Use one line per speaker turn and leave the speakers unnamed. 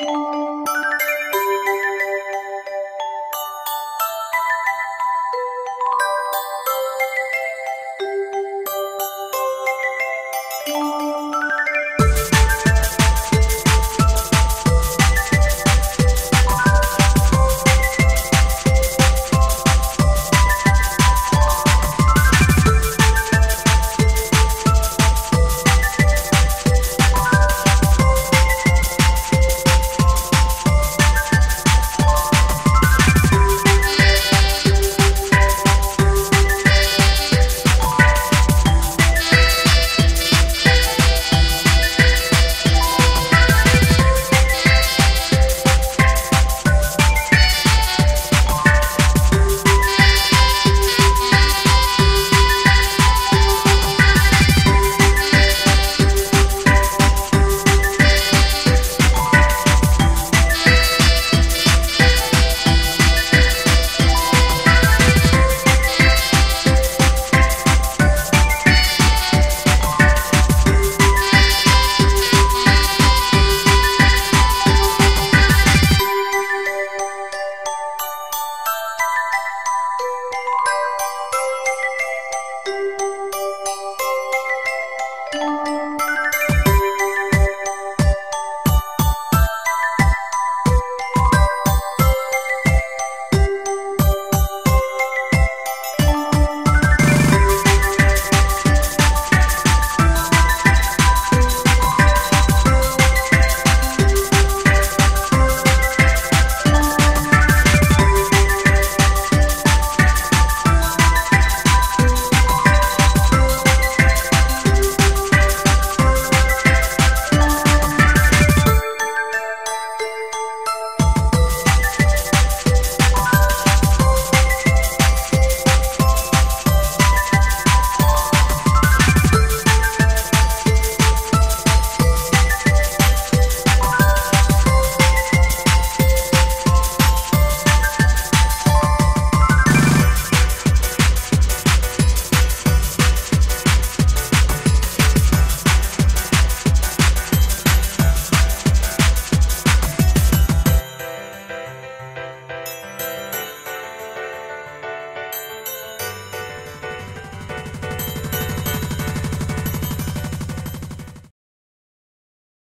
Música